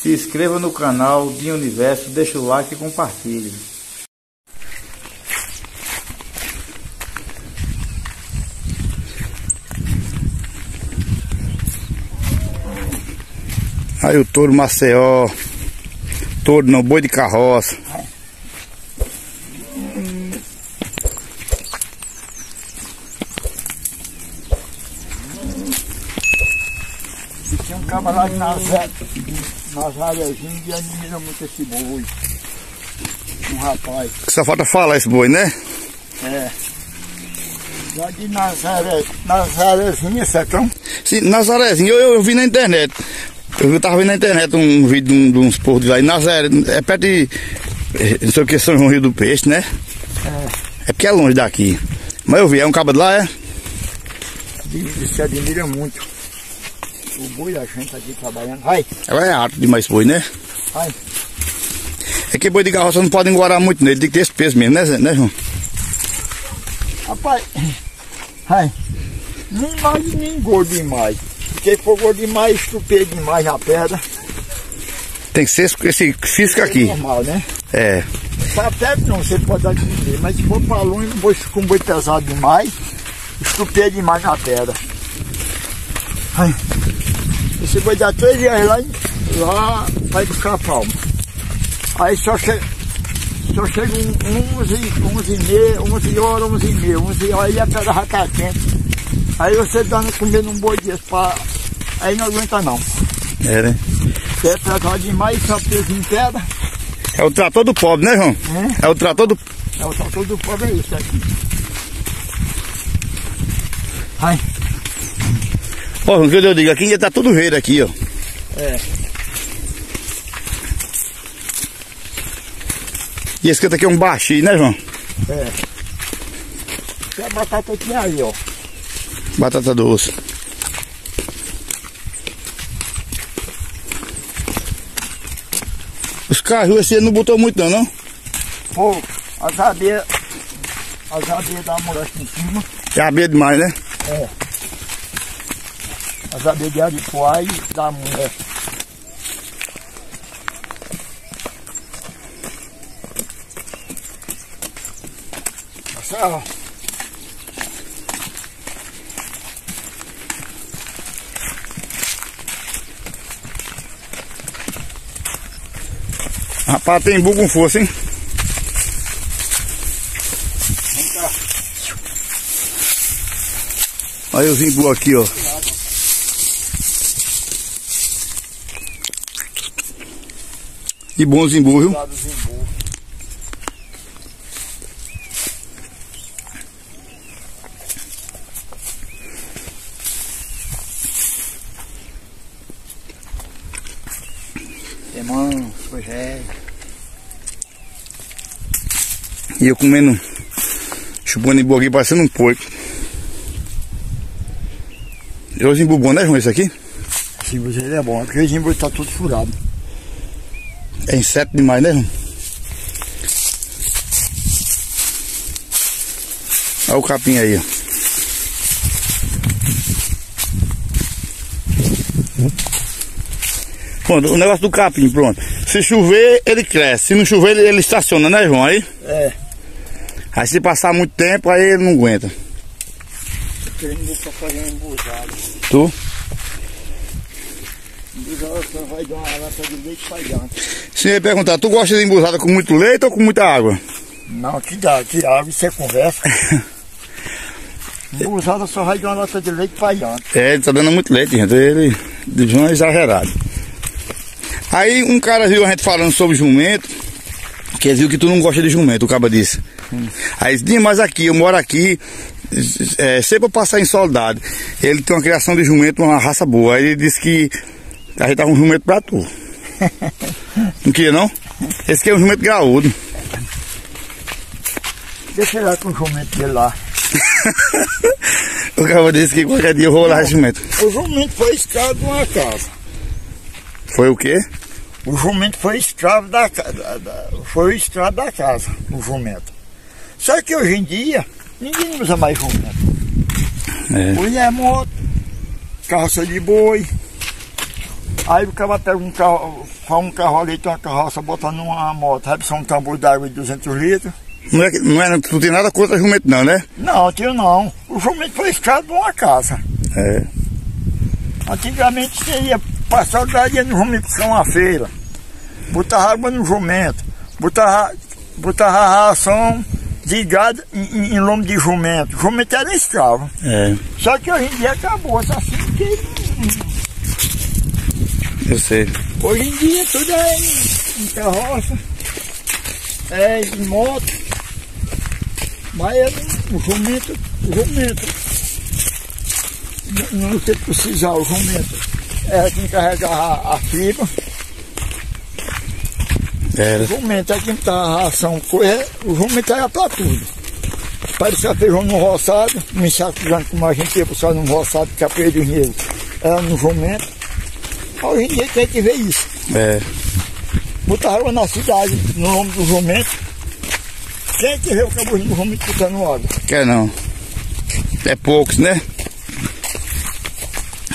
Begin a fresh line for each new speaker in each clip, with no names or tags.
Se inscreva no canal de Universo, deixa o like e compartilhe. Aí o touro Maceió. Touro não, boi de carroça.
Tinha um cara lá de Nazaré, Nazarezinho e admira muito esse boi. Um rapaz.
Só falta falar esse boi, né?
É. Lá de Nazaré, Nazarezinho, sertão?
Sim, Nazarezinho, eu, eu vi na internet. Eu tava vendo na internet um vídeo de, um, de uns porros de lá. E Nazaré, é perto de. eh, Não sei o que, São João Rio do Peixe, né?
É.
É porque é longe daqui. Mas eu vi, é um cabo de lá, é?
Se admira muito. O boi da gente aqui trabalhando. Vai,
Ela é alto demais esse boi, né?
vai.
É que boi de carroça não pode engorar muito nele, tem que ter esse peso mesmo, né, Zé? né João?
Rapaz, vai. Nem mais nem gordo demais. Porque for gordo demais, estupeia demais na pedra.
Tem que ser esse, esse físico aqui.
Normal, né?
É.
Pra perto não, você pode admitir. Mas se for pra longe, boi com um boi pesado demais, estupeia demais na pedra. Ai. Esse boi dá três dias lá, lá vai buscar a palma. Aí só chega, só chega um 11, 11 e meia, 11 horas, 11 e meia, 11 horas, aí a pedra já tá quente. Aí você dando comendo um boi desse, pra, aí não aguenta não.
É, né?
É pesado demais, só peso em pedra,
É o trator do pobre, né, João?
É.
É o trator do.
é o trator do pobre é isso aqui. Ai.
Ó, o que eu digo aqui, já tá tudo verde aqui, ó.
É.
E esse canto aqui é um baixinho, né, João?
É. Tem a batata aqui aí, ó.
Batata doce. Os carros esse não botou muito não, não?
Pô, as abelhas. As abelhas da mulher aqui em cima.
É abelha demais, né?
É. As abelhas de Aripuá e da mulher. Marcelo.
Rapaz, tem bu com força, hein?
Vem cá.
Olha os imbu aqui, ó. E bons imbu, viu?
Zimbu. Irmão, Rogério.
E eu comendo, chupando imbu aqui, parecendo um porco. Os imbu bom, né, João, esse aqui?
Sim, você é bom, porque o Zimbu tá tudo furado.
É inseto demais, né? Olha o capim aí, ó. Pronto, o negócio do capim, pronto. Se chover, ele cresce. Se não chover, ele, ele estaciona, né, João? Aí,
É.
aí se passar muito tempo, aí ele não aguenta.
Querendo pra fazer uma embusada.
Tu?
Vai dar uma lata de leite dentro.
Se eu perguntar, tu gosta de embusada com muito leite ou com muita água?
Não, aqui dá, aqui água você conversa. Embusada só vai dar uma lata de leite dentro.
É, ele tá dando muito leite, gente. Ele, de João é exagerado. Aí um cara viu a gente falando sobre jumento, que ele viu que tu não gosta de jumento, o caba disse. Aí ele disse, mas aqui, eu moro aqui, é, sempre eu passar em soldado. Ele tem uma criação de jumento, uma raça boa. Aí ele disse que a gente tava um jumento pra tu. não queria não? Esse aqui é um jumento graúdo.
Deixa ele lá com o jumento dele lá.
o caba disse que qualquer dia eu vou lá jumento.
O jumento foi escravo de uma casa.
Foi o quê?
O jumento foi escravo da, ca- da, da foi o escravo da casa, o jumento. Só que hoje em dia, ninguém usa mais jumento.
É.
Hoje é moto, carroça de boi. Aí o cara pega um carro, faz um carro ali, tem uma carroça, bota numa moto, precisar um tambor d'água de 200 litros.
Não é, não é, tu tem nada contra jumento não, né?
Não, tio não. O jumento foi escravo de uma casa.
É.
Antigamente você ia passar o dia no jumento buscar uma feira. Botava água no jumento. Botava, botava ração de gado em, em, lombo de jumento. O jumento era escravo.
É,
Só que hoje em dia acabou, assim que
eu sei.
hoje em dia tudo é em, carroça, é em moto, mas é o jumento, o jumento. Não, não tem que precisar, o jumento. É quem carrega a, a fibra,
Era.
o jumento é quem tá a ração, coisa, o jumento era pra tudo. Parecia feijão no roçado, um enxacujando como a gente ia buscar no roçado, que a perda dinheiro era no jumento. Hoje em dia que ver isso.
É.
Botaram na cidade, no nome do jumento. Quem é que vê o caburinho do jumento botando água?
Quer não. É poucos, né?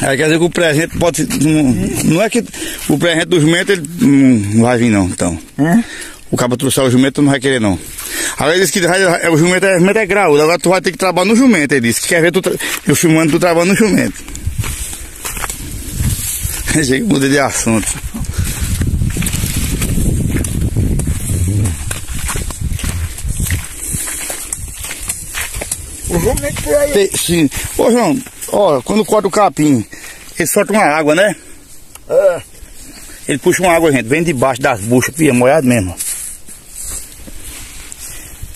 Aí quer dizer que o presente pode. Não, não é que o presente do jumento ele não vai vir não, então.
Hum?
O cabo trouxer o jumento não vai querer não. Agora ele disse que vai- o jumento é, jumento é graúdo, agora tu vai ter que trabalhar no jumento, ele disse. Que quer ver tu, eu filmando tu trabalhando no jumento. Achei que muda de assunto.
O jumento por aí.
Tem- sim. Ô João, ó, quando corta o capim, ele solta uma água, né?
É,
Ele puxa uma água, gente, vem debaixo das buchas, filha, molhado mesmo.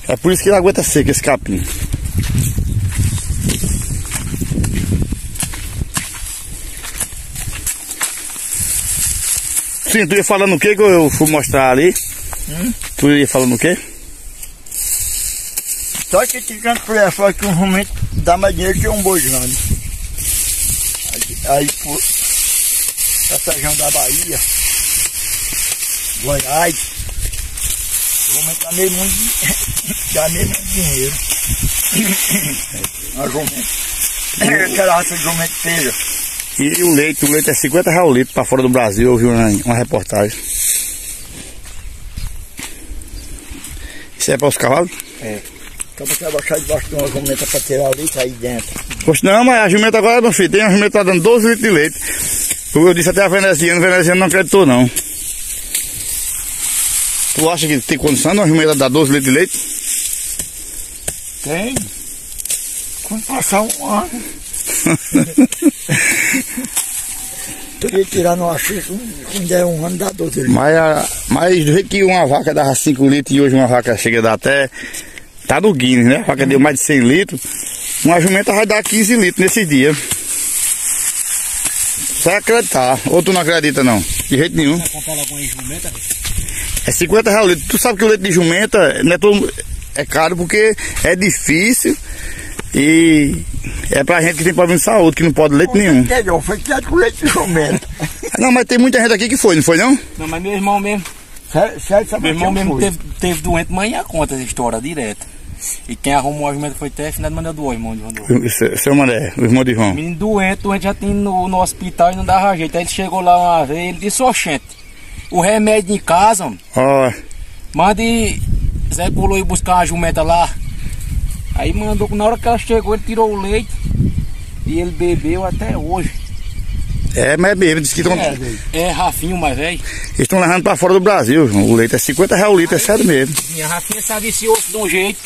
É por isso que ele aguenta seco esse capim. Sim, tu ia falando o que que eu fui mostrar ali?
Hum?
Tu ia falando o quê?
só que tem canto aí fora que um jumento dá mais dinheiro que um boi grande. Aí, aí por essa região da Bahia, Goiás, o jumento dá meio muito, dá meio muito dinheiro. A jumento. Aquela raça de jumento pega.
E o leite, o leite é 50 reais o litro pra fora do Brasil, eu vi uma, uma reportagem. Isso é para os cavalos?
Acaba que vai baixar debaixo de uma jumenta para tirar o leite aí dentro.
Poxa, não, mas a jumenta agora, meu filho, tem uma jumenta tá dando 12 litros de leite. Eu disse até a veneziana, a veneziana não acreditou não. Tu acha que tem condição de uma jumenta dar 12 litros de leite?
Tem. Quando passar um ano. Tu ia tirar no achico, quando der um ano dá 12 litros.
Mas, a- mas do jeito que uma vaca dava 5 litros e hoje uma vaca chega a dar até. Tá no Guinness, né? A vaca deu mais de 100 litros. Uma jumenta vai dar 15 litros nesses dias. Só acreditar. Ou tu não acredita não? De jeito nenhum.
comprar logo uma jumenta,
É 50 reais o litro. Tu sabe que o leite de jumenta não é, todo, é caro porque é difícil e é pra gente que tem problema de saúde, que não pode leite nenhum.
Entendeu? Foi criado com leite de jumenta.
Não, mas tem muita gente aqui que foi, não foi não?
Não, mas meu irmão mesmo,
Sério, sério, sabe
meu irmão mesmo teve, teve doente, mas ia conta essa história direto. E quem arrumou a jumenta foi até final de manhã do irmão de Rondônia.
Seu, seu Mané, o irmão de João.
Menino doente, doente já tem no, no hospital e não dava jeito. Aí ele chegou lá uma vez, ele disse, oxente, o remédio em casa,
Ó,
mande Zé Pulou ir buscar uma jumenta lá. Aí mandou, na hora que ela chegou, ele tirou o leite e ele bebeu até hoje.
é, mas é mesmo, diz que tão,
É,
eles.
É Rafinho, mas velho.
estão levando pra fora do Brasil, João. O leite é 50 reais o litro, é sério mesmo,
Minha Rafinha se aviciou de um jeito.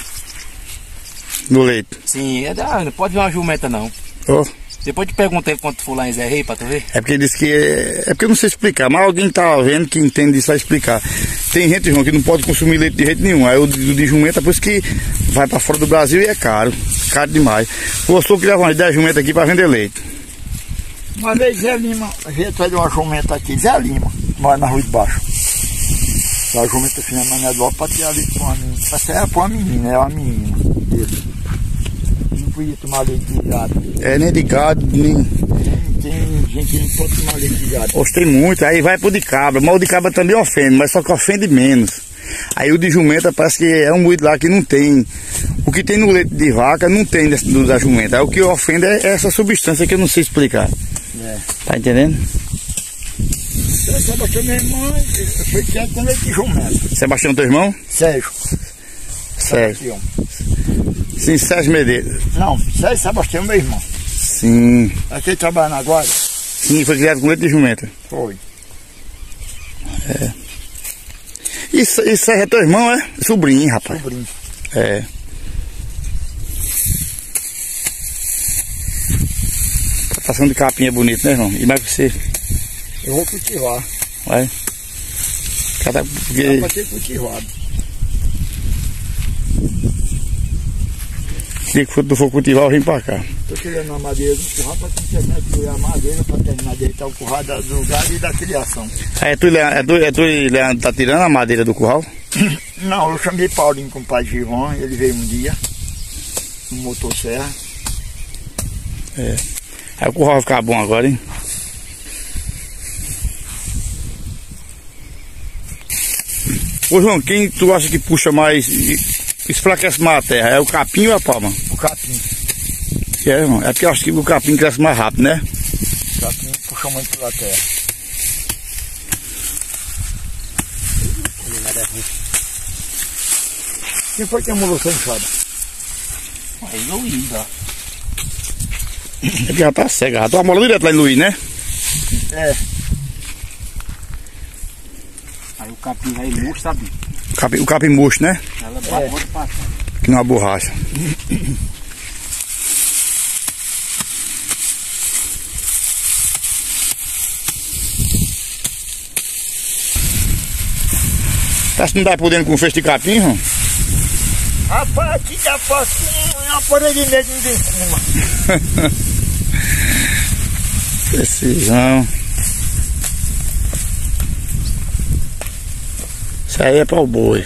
no leite.
Sim, é da, não pode ver uma jumenta não.
Ó,
Depois te perguntei lá em Zé Rei pra tu ver.
é porque ele disse que é, é porque eu não sei explicar, mas alguém tá vendo que entende isso vai explicar. Tem gente, João, que não pode consumir leite de jeito nenhum. Aí o de, de jumenta, por isso que vai pra fora do Brasil e é caro. Caro demais. Gostou que leva umas 10 jumentas aqui pra vender leite.
Uma vez Zé Lima, a gente faz uma jumenta aqui, Zé Lima, mora na rua de baixo. A jumenta tinha mané logo para tirar leite para uma menina. Pra ser pra uma menina, é uma menina dele. Podia tomar leite de gado.
É nem de gado, nem.
Tem, tem gente que não pode tomar leite de gado.
Gostei muito, aí vai pro de cabra, mas o de cabra também ofende, mas só que ofende menos. Aí o de jumenta parece que é um moído lá que não tem. O que tem no leite de vaca não tem do da jumenta. Aí o que ofende é essa substância que eu não sei explicar.
É.
Tá entendendo?
Então, Sebastião, meu irmão, foi criado com leite de jumento.
Sebastião, teu irmão?
Sérgio.
Sérgio.
Sebastião.
Sim, Sérgio Medeiros.
Não, Sérgio Sebastião, meu irmão.
Sim.
Aqui trabalhando agora?
Sim, foi criado com leite de jumenta.
Foi.
Isso, isso aí é teu irmão, é? Sobrinho, rapaz.
Sobrinho.
É. Plantação de capinha bonita, né, irmão? E mais você,
Eu vou cultivar.
vai? Cada,
Dá
porque,
pra ter cultivado.
Se tu for cultivar, eu vim pra cá.
Tô tirando a madeira do curral para terminar de tirar a madeira para terminar de deitar o curral da- do gado e da criação.
É tu, Leandro, é tu, é tu e Leandro, tá tirando a madeira do curral?
Não, eu chamei Paulinho com o pai Givon, ele veio um dia, no motosserra.
Aí o curral vai ficar bom agora, hein? Ô João, quem tu acha que puxa mais, esfraquece mais a terra? É o capim ou a palma?
Capim.
É, irmão? É porque eu acho que o capim cresce mais rápido, né?
O capim puxou muito pela terra. Quem foi que amolou essa enxada?
Aí eu ia.
É que já tá cega, já tô molando direto lá em Luiz, né?
É,
Aí o capim vai murcho, sabe?
O capim, o capim murcho, né?
Ela bate muito pra.
Que não é borracha. Tá se não dá podendo com feixe de capim, irmão?
rapaz, aqui dá pra uma parede de medo em cima.
Precisão. Isso aí é para o boi.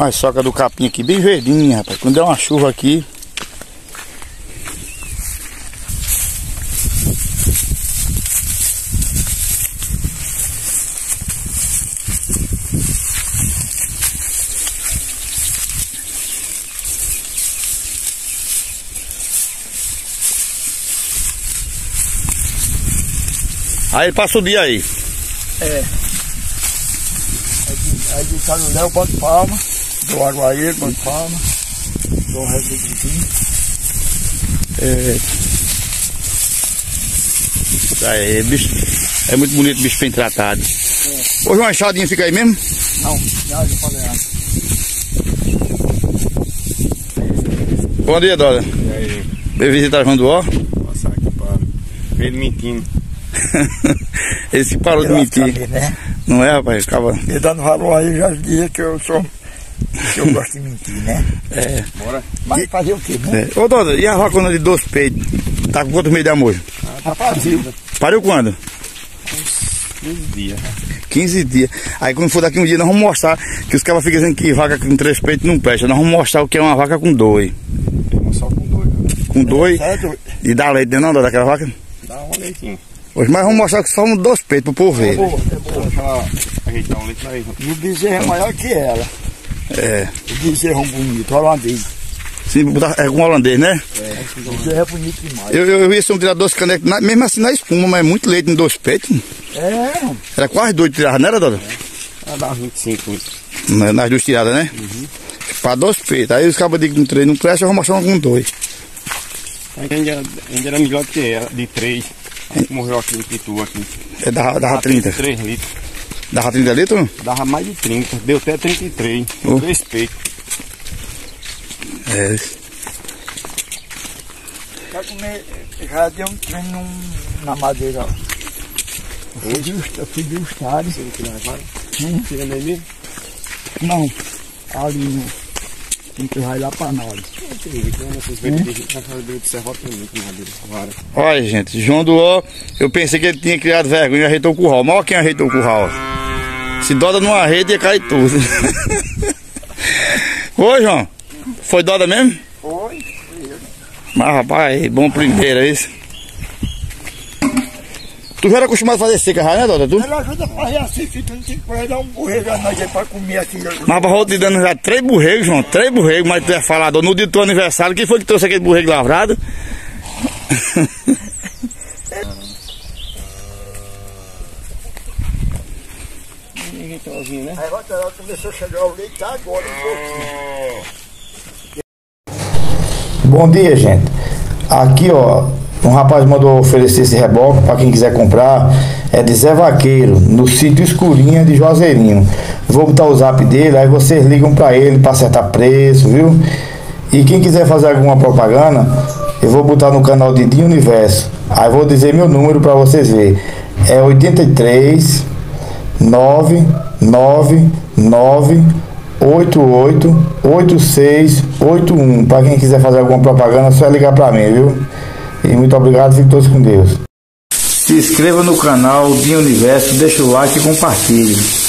Olha soca do capim aqui, bem verdinha, rapaz. Quando der uma chuva aqui. Aí passa o dia aí.
É. Aí de- Aí de Caruléu, boto palma, do Aguaíro, boto palma, dou um resto de vinho.
É. É bicho. É muito bonito, bicho bem tratado. Hoje uma enxadinha fica aí mesmo?
Não, já de Palmeirante.
Bom dia, Dora.
E aí,
Veio visitar João do Ó.
passar aqui para ele mentindo.
Ele se parou de mentir.
né?
Não é, rapaz? Acaba.
Me dando valor aí, já dizia que eu sou. eu gosto de mentir, né?
É.
Bora.
Mas fazer o quê, né?
é. Ô, Dora, e a vacuna de dois peitos? Tá com quanto meio de amor?
Rapaz,
Pariu quando?
15 dias.
15 dias. Aí quando for daqui um dia, nós vamos mostrar que os caras ficam dizendo que vaca com três peitos não presta. Nós vamos mostrar o que é uma vaca com dois.
Só com dois. né?
Com dois.
certo?
E dá leite, não, Dora, daquela vaca?
Dá um leitinho.
Hoje, mas vamos mostrar que só um dois peitos pro povo ver.
Boa, é boa.
Deixa ela ajeitar um leite.
E o bezerro é maior que ela.
É.
O bezerro é um bonito, holandês.
Sim, botar- é com holandês, né?
O bezerro é bonito demais.
Eu, eu, eu ia ser um tirar dois canecos, na- mesmo assim na espuma, mas é muito leite em dois peitos.
É,
Era quase dois tiradas, não era, Dora?
Ela dá 25.
Na- Nas duas tiradas, né? Pra dois peitos. Aí os cabos que com três não presta, eu vou mostrar um com dois.
Ainda, ainda era melhor do que ela, de 3. Morreu aqui no Pitu aqui.
É, dava, dava 30.
3 litros.
Dava 30 litros?
Dava mais de 30. Deu até 33.
Oh.
Com dois peitos.
É.
Já, comer, já deu um treino num- na madeira. ó. Eu fui estado.
Você não tira agora?
Hum.
Tira daí mesmo?
Não, ali no. Tem que vai lá pra nós.
Olha, gente, João do Ó, eu pensei que ele tinha criado vergonha e arreitou o curral. Mal quem arreitou o curral. Se Doda não arreita, ia cair tudo. Ô, João, foi Doda mesmo?
Foi.
Mas, rapaz, bom primeiro, é isso? Tu já era acostumado a fazer seca já, né, Dota? Tu?
Ela ajuda a fazer assim, fica, não tem que dar um borrego a nós aí pra comer assim.
Mas pra te dando já três borregos, João. Três borregos, mas tu é falador. No dia do teu aniversário, quem foi que trouxe aquele borrego lavrado?
Sozinho, né?
Aí começou a chegar o leite agora, um pouquinho.
Bom dia, gente. Aqui, ó, um rapaz mandou oferecer esse reboque para quem quiser comprar. É de Zé Vaqueiro, no sítio Escurinha de Juazeirinho. Vou botar o zap dele, aí vocês ligam para ele para acertar preço, viu? E quem quiser fazer alguma propaganda, eu vou botar no canal de Dinho Universo. Aí vou dizer meu número para vocês verem. É 83 9 9 9 88 86 81. Para quem quiser fazer alguma propaganda, é só ligar para mim, viu? E muito obrigado, fiquem todos com Deus. Se inscreva no canal de Universo, deixa o like e compartilhe.